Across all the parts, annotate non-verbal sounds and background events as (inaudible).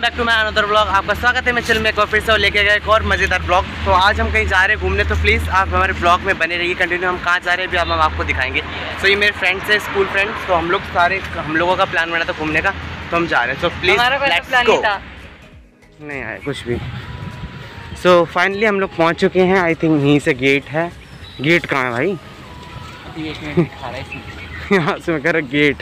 Back to my another blog आपका स्वागत है मैं चल में एक और फिर से लेके गए एक और मज़ेदार ब्लॉग तो आज हम कहीं जा रहे हैं घूमने तो प्लीज़ आप हमारे ब्लॉग में बने रहिए कंटिन्यू हम कहाँ जा रहे हैं अभी हम आपको दिखाएँगे. तो ये मेरे फ्रेंड्स हैं स्कूल फ्रेंड्स तो हम लोग सारे हम लोगों का प्लान बना था घूमने का तो हम जा रहे हैं. तो प्लीज़ नहीं आए कुछ भी. सो so, फाइनली हम लोग पहुँच चुके हैं आई थिंक यहीं से गेट है. गेट कहाँ है भाई? (laughs) यहाँ से मैं कह रहा गेट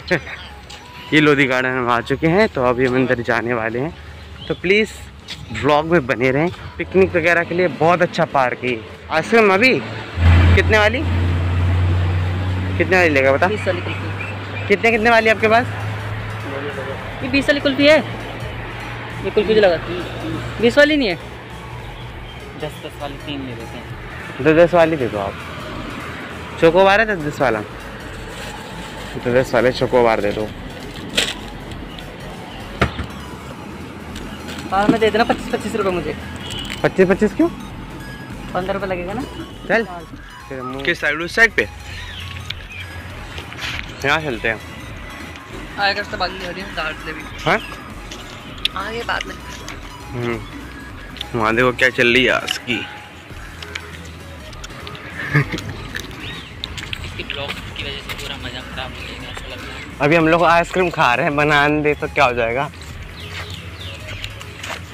ये लोधी गार्डन हम आ चुके हैं तो अभी हम अंदर जाने वाले हैं. तो प्लीज़ ब्लॉग में बने रहें। पिकनिक वगैरह के लिए बहुत अच्छा पार्क है आइसक्रीम अभी? कितने वाली? कितने वाली लेगा बता? बीस वाली कितने कितने वाली आपके पास? ये बीस वाली कुल्फी है? ये कुल्फी जो लगा बीस वाली नहीं है? दस दस वाली तीन ले देते हैं। दो दस वाली दे दो आप। चोकोबार है दस दस वाला। तो दस वाले चोकोबार दे दो। बाद में दे देना पच्चीस पच्चीस रुपये मुझे। पच्चीस पच्चीस क्यों? पंद्रह रुपये लगेगा ना? चल। किस साइड उस साइड पे? यहाँ चलते हैं। आएगा तो बाकी हो रही है भी हाँ? आगे बाद में। हम्म। वहाँ देखो क्या चल रही है आज की। की वजह से पूरा मज़ा खराब हो जाएगा ऐसा लग रहा है। अभी हम लोग आइसक्रीम खा रहे हैं बनाने दे तो क्या हो जाएगा।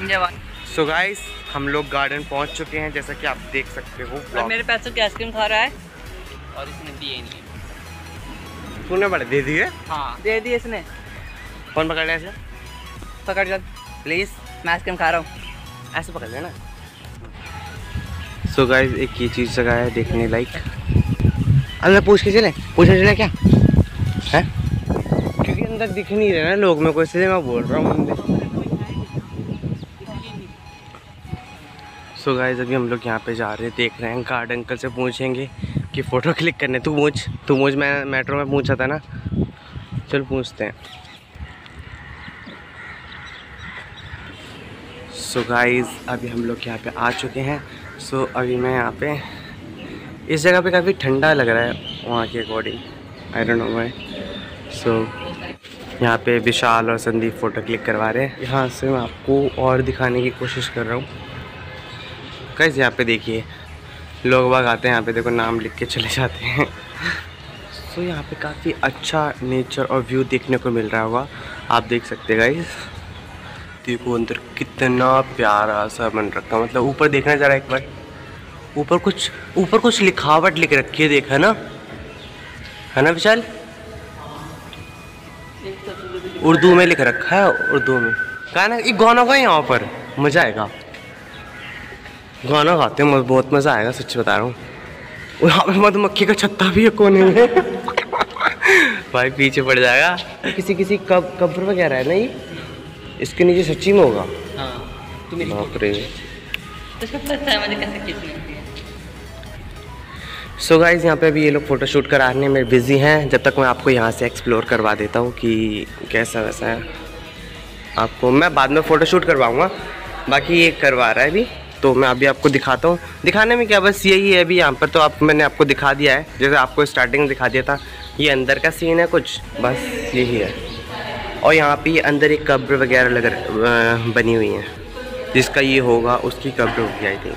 जवान सो गाइस हम लोग गार्डन पहुँच चुके हैं जैसा कि आप देख सकते हो और मेरे पैसों की आइसक्रीम खा रहा है। और इसने दिए नहीं। है तूने बड़े दे दिए? हाँ। दे दिए इसने। कौन पकड़ लिया ऐसे पकड़ चल प्लीज़ मैं आइसक्रीम खा रहा हूँ। ऐसे पकड़ लेना। सो गाइस एक ये चीज़ जगह है देखने लाइक अंदर पूछ के चले। पूछने चले क्या? है? क्योंकि अंदर दिख नहीं रहे ना लोग मेरे को इसलिए मैं बोल रहा हूँ सो गाइज़ अभी हम लोग यहाँ पे जा रहे हैं, देख रहे हैं, गार्ड अंकल से पूछेंगे कि फ़ोटो क्लिक करने, तू पूछ तू पूछ, मैं मेट्रो में पूछा था ना? चल पूछते हैं। सो गाइस अभी हम लोग यहाँ पे आ चुके हैं। सो so अभी मैं यहाँ पे, इस जगह पे काफ़ी ठंडा लग रहा है वहाँ के according I don't know why so यहाँ पे विशाल और संदीप फ़ोटो क्लिक करवा रहे हैं। यहाँ से मैं आपको और दिखाने की कोशिश कर रहा हूँ। कैसे यहाँ पे देखिए लोग बाग आते हैं यहाँ पे देखो नाम लिख के चले जाते हैं। सो so, यहाँ पे काफ़ी अच्छा नेचर और व्यू देखने को मिल रहा होगा। आप देख सकते हैं गाइस देखो अंदर कितना प्यारा सा बन रखा मतलब ऊपर देखना जरा एक बार। ऊपर कुछ ऊपर कुछ लिखावट लिख रखी है देखा ना? है ना विशाल? उर्दू में लिख रखा है उर्दू में। कहा ना एक गाना का यहाँ पर? मज़ा आएगा। गाना गाते हैं बहुत मज़ा आएगा सच्ची बता रहा हूँ। और यहाँ पे मधुमक्खी का छत्ता भी है कोने में भाई पीछे पड़ जाएगा। किसी किसी कब कब्र वगैरह है ना ये इसके नीचे सच्ची में होगा। हाँ तू है है सो गाइज़ यहाँ पे अभी ये लोग फ़ोटो शूट कराने में बिज़ी हैं। जब तक मैं आपको यहाँ से एक्सप्लोर करवा देता हूँ कि कैसा वैसा है। आपको मैं बाद में फ़ोटो शूट करवाऊँगा। बाकी ये करवा रहा है अभी। तो मैं अभी आपको दिखाता हूँ। दिखाने में क्या, बस यही है अभी यहाँ पर तो आप, मैंने आपको दिखा दिया है। जैसे आपको स्टार्टिंग दिखा दिया था। ये अंदर का सीन है कुछ। बस यही है। और यहाँ पे अंदर एक कब्र वगैरह लग बनी हुई है। जिसका ये होगा, उसकी कब्र होगी आई थिंक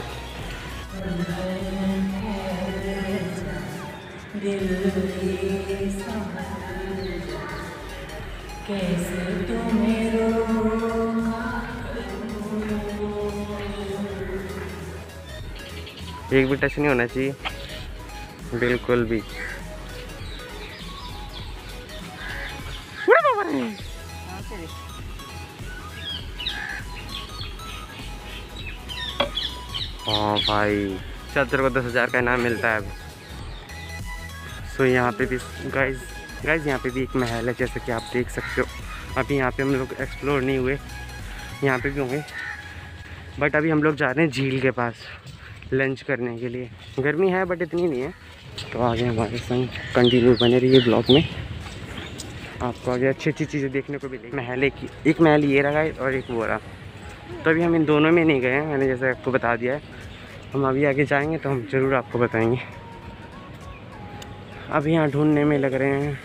एक भी टच नहीं होना चाहिए। बिल्कुल भी। हाँ भाई चल तेरे को दस हज़ार का इनाम मिलता है अब। सो यहाँ पे भी गाइज़ गाइज़ यहाँ पे भी एक महल है, जैसे कि आप देख सकते हो। अभी यहाँ पे हम लोग एक्सप्लोर नहीं हुए। यहाँ पे भी होंगे। बट अभी हम लोग जा रहे हैं झील के पास। लंच करने के लिए। गर्मी है बट इतनी नहीं है। तो आगे हमारे संग। कंटिन्यू बने रहिए ब्लॉग में। आपको आगे अच्छी अच्छी चीज़ें देखने को मिलेगी। महल एक एक महल ये रहा है और एक वो रहा। तो अभी हम इन दोनों में नहीं गए हैं। मैंने जैसे आपको बता दिया है। हम अभी आगे जाएँगे तो हम ज़रूर आपको बताएँगे। अभी यहाँ ढूँढने में लग रहे हैं।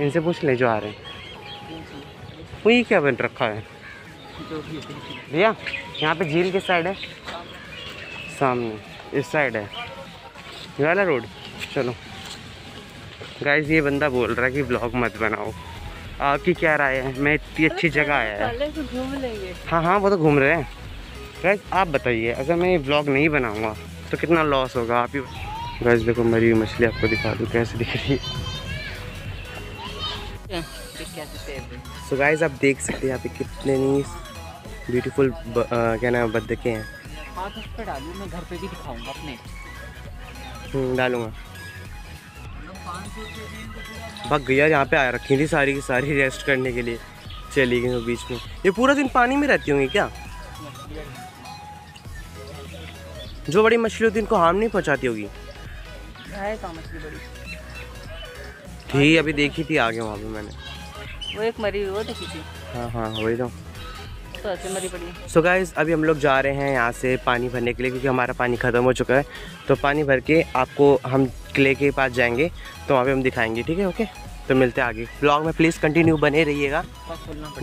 इनसे पूछ ले जो आ रहे हैं। वो ये क्या बन रखा है। भैया यहाँ पे झील किस साइड है। सामने इस साइड है। वाला रोड? चलो। गाइस ये बंदा बोल रहा है कि ब्लॉग मत बनाओ। आपकी क्या राय है? मैं इतनी अच्छी जगह आया। है तो घूम लेंगे। हाँ हाँ वो तो घूम रहे हैं। गाइस आप बताइए अगर मैं ये ब्लॉग नहीं बनाऊँगा तो कितना लॉस होगा? आप ही गाइस देखो मरी हुई मछली आपको दिखा दूँ कैसे दिख रही है। सो गाइस आप देख सकते हैं यहाँ पे कितने ब्यूटीफुल क्या नाम है, बत्तखें हैं। डालू मैं घर पे भी दिखाऊँगा अपने। हम्म, डालूँगा। भाग गया यहाँ पे आ रखी थी सारी की सारी रेस्ट करने के लिए। चली गई बीच में। ये पूरा दिन पानी में रहती होंगी क्या? जो बड़ी मछली होती है इनको हार्म नहीं पहुँचाती होगी? है मछली बड़ी? थी अभी देखी थी आगे वहाँ पे मैंने। वो एक मरी हुई वो देखी थी। हाँ हाँ वही तो। तो ऐसे मरी सो गाइस अभी हम लोग जा रहे हैं यहाँ से पानी भरने के लिए क्योंकि हमारा पानी ख़त्म हो चुका है। तो पानी भर के आपको हम किले के पास जाएँगे तो वहाँ पे हम दिखाएँगे ठीक है ओके तो मिलते हैं आगे। ब्लॉग में प्लीज़ कंटिन्यू बने रहिएगा।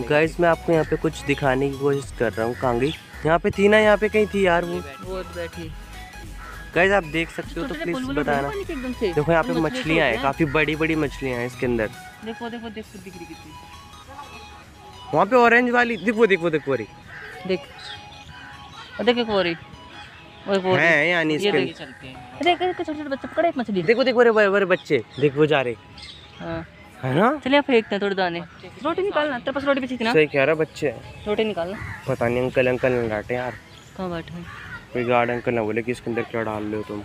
गाइस मैं आपको यहाँ पे कुछ दिखाने की कोशिश कर रहा हूँ कहाँ गई यहाँ पे थी ना यहाँ पे कहीं थी यार वो? वो बैठी। गाइस आप देख सकते हो तो प्लीज़ बताना देखो यहाँ पे मछलियाँ हैं काफ़ी बड़ी बड़ी मछलियाँ हैं इसके अंदर। देखो देखो दिख रही वहाँ पे ऑरेंज वाली देखो देखो देखो अरे। देख। देख एक और ही। यानी इसके देख देख छोटे छोटे बच्चे पकड़े मछली। देखो देखो अरे बड़े बड़े बच्चे। देख वो जा रहे। हाँ। है ना? चलिए फेंकते हैं थोड़े दाने। रोटी निकालना तेरे पास रोटी थी ना? सही कह रहा बच्चे। रोटी निकालना। पता नहीं अंकल अंकल डांटे यार। कहाँ बैठे हैं? कोई गार्ड अंकल ना बोले कि इसके अंदर क्या डाल रहे हो तुम?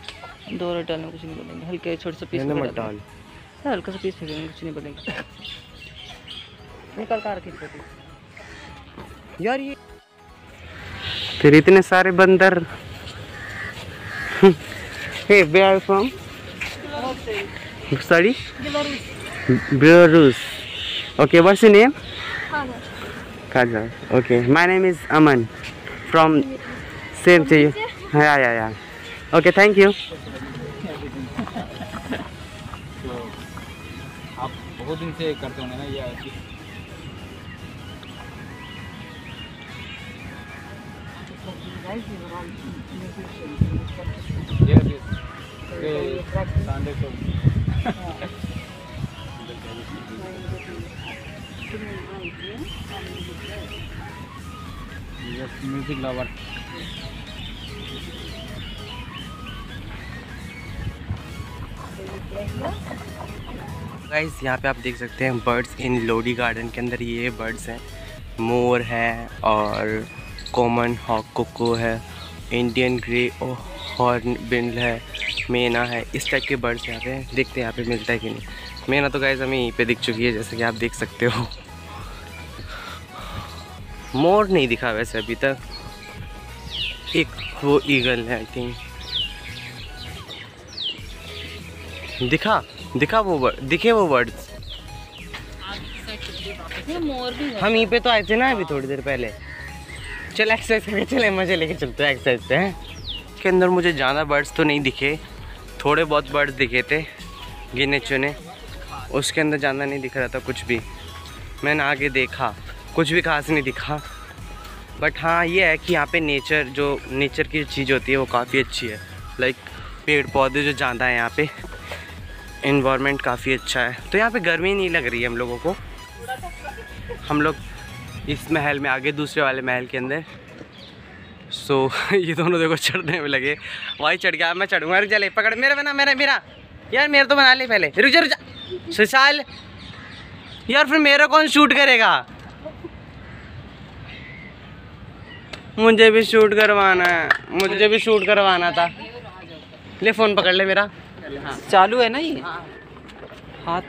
दो रोटी डालने कुछ नहीं बोलेंगे हल्के छोटे से पीस मत डाल। हल्का सा पीस फेंकेंगे कुछ नहीं बोलेंगे। निकल कर रखी यार ये फिर इतने सारे बंदर। Hey we are from sorry Belarus okay what's your name Kaja. Okay, my name is Aman from सेम चाहिए। हाँ आया या ओके थैंक यू आप बहुत दिन से करते हो ना ये म्यूज़िक लवर (laughs) गाइस, यहाँ पे आप देख सकते हैं बर्ड्स इन लोडी गार्डन के अंदर ये बर्ड्स हैं। मोर है और कॉमन हॉक कोको है, इंडियन ग्रे और हॉर्न बिंड है, मेना है, इस टाइप के बर्ड्स यहाँ पे देखते हैं, यहाँ पे मिलता है कि नहीं। मेना तो गाइस हमें यहीं पे दिख चुकी है, जैसे कि आप देख सकते हो। मोर नहीं दिखा वैसे अभी तक। एक वो ईगल है आई थिंक दिखा। दिखा वो दिखे वो है। हम यहीं पे तो आए थे ना अभी थोड़ी देर पहले। चल एक्सरसाइज करके चले मज़े लेके चलते हैं एक्सरसाइज पे हैं? इसके अंदर मुझे ज़्यादा बर्ड्स तो नहीं दिखे। थोड़े बहुत बर्ड्स दिखे थे गिने चुने। उसके अंदर ज़्यादा नहीं दिख रहा था कुछ भी। मैंने आगे देखा कुछ भी खास नहीं दिखा। बट हाँ ये है कि यहाँ पे नेचर जो नेचर की चीज़ होती है वो काफ़ी अच्छी है। लाइक पेड़ पौधे जो ज़्यादा है यहाँ पे। इन्वायरमेंट काफ़ी अच्छा है। तो यहाँ पे गर्मी नहीं लग रही है हम लोगों को। हम लोग इस महल में आगे दूसरे वाले महल के अंदर। सो so, (laughs) ये दोनों देखो चढ़ने में लगे। वही चढ़ गया मैं चढ़ूँगा रुक पकड़। मेरा बना मेरा मेरा। यार मेरा तो बना ले पहले। रुक जा रुक जा। सुशाल यार फिर मेरा कौन शूट करेगा? मुझे भी शूट करवाना है। मुझे भी शूट करवाना था। ले फ़ोन पकड़ ले मेरा। चालू है ना ये? हाथ।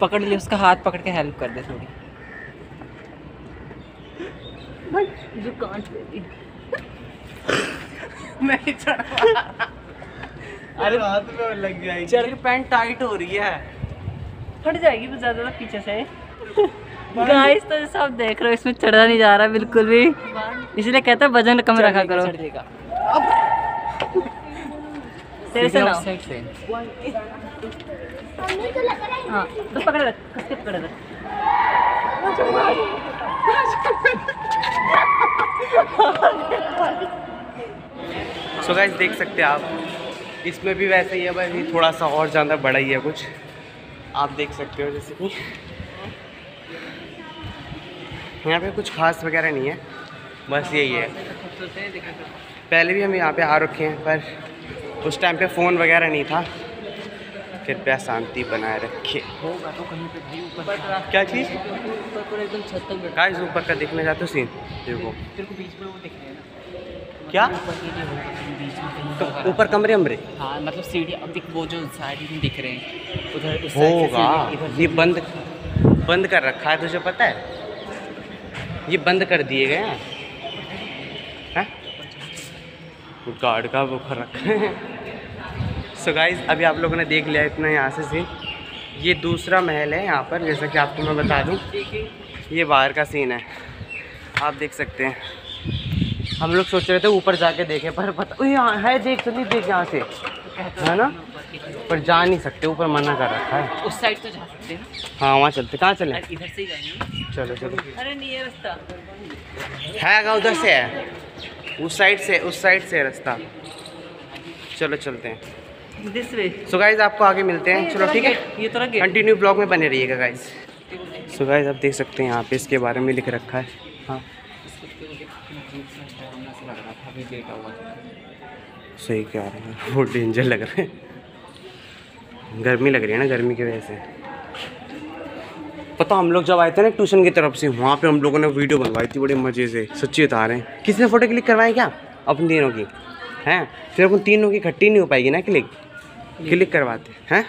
पकड़ लिया उसका हाथ पकड़ के हेल्प कर दे थोड़ी। पे नहीं चढ़ अरे हाथ में लग जाएगी चल पैंट टाइट हो रही है। फट जाएगी वो ज़्यादा पीछे से। गाइस तो सब देख रहे हो इसमें चढ़ा नहीं जा रहा बिल्कुल भी। इसलिए कहते हैं वज़न कम रखा करो। तेरे से ना हाँ बस पकड़ रख कस के पकड़ रख सो गाइस देख सकते हैं आप। इसमें भी वैसे ही है भाई थोड़ा सा और ज़्यादा बड़ा ही है कुछ। आप देख सकते हो जैसे कि यहाँ पे कुछ खास वगैरह नहीं है बस यही है। पहले भी हम यहाँ पे आ रखे हैं पर उस टाइम पे फ़ोन वगैरह नहीं था। कृपया शांति बनाए रखे। होगा तो कहीं पे भाई ऊपर क्या चीज़? गाइस ऊपर का देखने जाते हो सीन देखो। तेरे को बीच में वो दिख रहे क्या? तो ऊपर कमरे अमरे? हाँ मतलब सीढ़ी अब वो जो साइड में दिख रहे हैं उधर होगा ये बंद बंद कर रखा है तुझे पता है? ये बंद कर दिए गए हैं? गार्ड का वो कर रखा है। सो गाइस अभी आप लोगों ने देख लिया इतना यहाँ से सीन ये दूसरा महल है यहाँ पर जैसा कि आपको मैं बता दूँ। ये बाहर का सीन है। आप देख सकते हैं। हम लोग सोच रहे थे ऊपर जाके देखें पर पता यहाँ है देख चलिए देख यहाँ से। है ना? पर जा नहीं सकते ऊपर मना कर रखा है। उस साइड तो जा सकते हैं। हाँ वहाँ चलते। कहाँ चले? इधर से ही चलो चलो। अरे नहीं है रास्ता। है उधर से है। उस साइड से उस साइड से रास्ता। चलो चलते हैं। दिस वे सो गाइज़ आपको आगे मिलते हैं। चलो ठीक है? ये तो कंटिन्यू ब्लॉग में बने रहिएगा गाइज़ सो गाइज़ आप देख सकते हैं यहाँ पे इसके बारे में लिख रखा है। हाँ। सही कह रहे हैं? बहुत डेंजर लग रहा है। गर्मी लग रही है ना गर्मी की वजह से। पता हम लोग जब आए थे ना ट्यूशन की तरफ़ से वहाँ पे हम लोगों ने वीडियो बनवाई थी बड़े मज़े से। सच्ची बता रहे हैं। किसने फ़ोटो क्लिक करवाई क्या? अपन तीनों की। हैं? फिर अपन तीनों की इकट्ठी नहीं हो पाएगी ना क्लिक क्लिक करवाते हैं?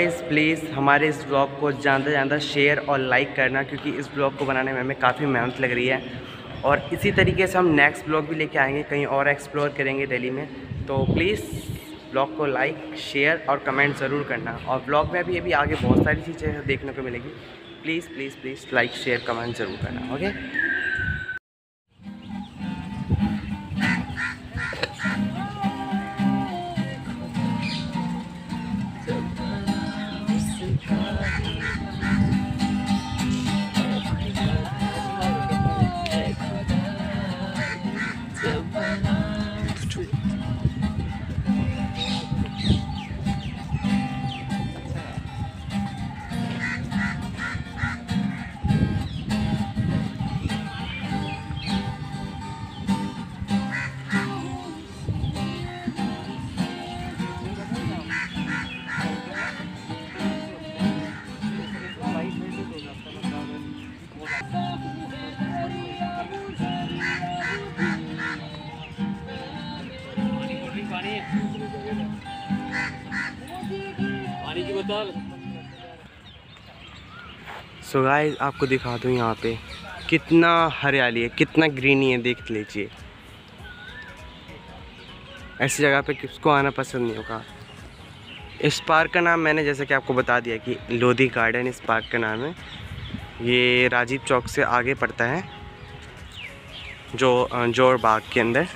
गाइस प्लीज़ हमारे इस ब्लॉग को ज़्यादा ज़्यादा शेयर और लाइक करना क्योंकि इस ब्लॉग को बनाने में हमें काफ़ी मेहनत लग रही है। और इसी तरीके से हम नेक्स्ट ब्लॉग भी लेके आएँगे, कहीं और एक्सप्लोर करेंगे दिल्ली में। तो प्लीज़ ब्लॉग को लाइक शेयर और कमेंट ज़रूर करना। और ब्लॉग में भी अभी आगे बहुत सारी चीज़ें देखने को मिलेगी। Please please please like share comment ज़रूर करना ओके सो so गाइस आपको दिखा दूँ यहाँ पे। कितना हरियाली है, कितना ग्रीनी है, देख लीजिए। ऐसी जगह पे किसको आना पसंद नहीं होगा। इस पार्क का नाम मैंने जैसे कि आपको बता दिया कि लोधी गार्डन इस पार्क का नाम है। ये राजीव चौक से आगे पड़ता है, जो ज़ोर बाग के अंदर।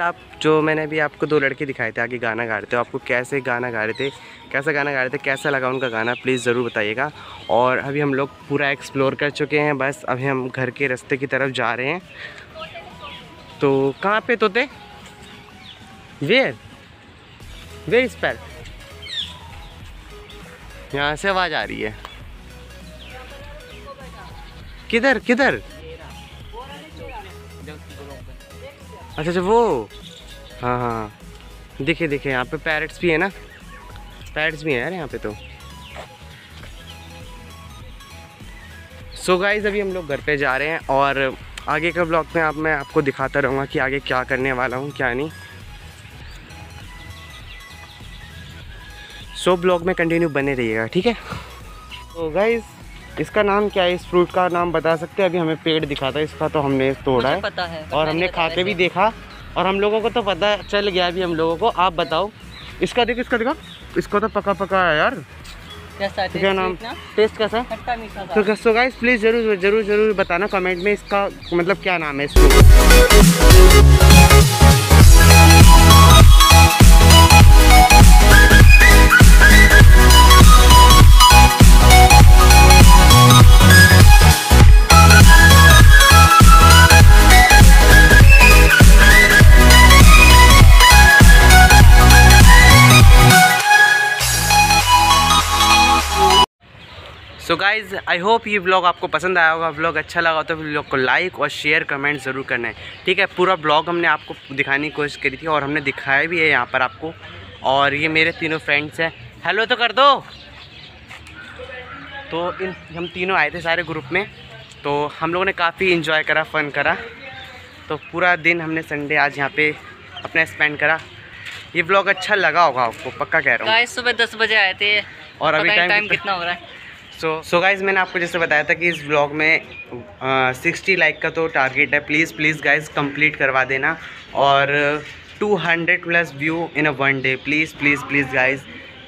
आप जो मैंने अभी आपको दो लड़के दिखाए थे, आगे गाना गा रहे थे, आपको कैसे गाना गा रहे थे कैसा गाना गा रहे थे, कैसा लगा उनका गाना प्लीज़ ज़रूर बताइएगा। और अभी हम लोग पूरा एक्सप्लोर कर चुके हैं, बस अभी हम घर के रास्ते की तरफ़ जा रहे हैं। तो कहाँ पे तोते? वेयर वेयर इस पैर यहाँ से आवाज़ आ रही है। किधर किधर? अच्छा अच्छा वो। हाँ हाँ दिखे दिखे यहाँ पे पैरट्स भी है ना। पैरट्स भी हैं यार यहाँ पे तो। सो so गाइज़ अभी हम लोग घर पे जा रहे हैं और आगे का ब्लॉग में आप मैं आपको दिखाता रहूँगा कि आगे क्या करने वाला हूँ क्या नहीं। सो so, ब्लॉग में कंटिन्यू बने रहिएगा ठीक है? तो गाइज़ इसका नाम क्या है? इस फ्रूट का नाम बता सकते हैं? अभी हमें पेड़ दिखा था इसका तो हमने तोड़ा है। पता है और हमने खा के भी देखा और हम लोगों को तो पता चल गया अभी हम लोगों को। आप बताओ इसका देखो इसका देखो। इसको तो पका पका है यार। कैसा तो क्या नाम? टेस्ट कैसा? तो सो गाइस प्लीज़ ज़रूर ज़रूर ज़रूर बताना कमेंट में इसका मतलब क्या नाम है इस गाइज़ आई होप ये ब्लॉग आपको पसंद आया होगा। ब्लॉग अच्छा लगा हो तो ब्लॉग को लाइक और शेयर कमेंट ज़रूर करना है। ठीक है पूरा ब्लॉग हमने आपको दिखाने की कोशिश करी थी और हमने दिखाया भी है यहाँ पर आपको। और ये मेरे तीनों फ्रेंड्स हैं। हेलो तो कर दो। तो इन हम तीनों आए थे सारे ग्रुप में। तो हम लोगों ने काफ़ी इन्जॉय करा फ़न करा। तो पूरा दिन हमने संडे आज यहाँ पे अपना स्पेंड करा। ये ब्लॉग अच्छा लगा होगा आपको पक्का कह रहा हूँ। सुबह दस बजे आए थे। और अभी टाइम कितना हो रहा है। सो सो गाइज़ मैंने आपको जैसे बताया था कि इस ब्लॉग में सिक्सटी लाइक का तो टारगेट है। प्लीज़ प्लीज़ गाइज़ कंप्लीट करवा देना। और two hundred plus view in a one day please please please guys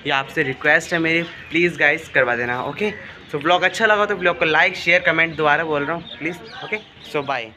ये आपसे रिक्वेस्ट है मेरी। प्लीज़ गाइज़ करवा देना ओके सो ब्लॉग अच्छा लगा तो ब्लॉग को लाइक शेयर कमेंट दोबारा बोल रहा हूँ। Please okay so bye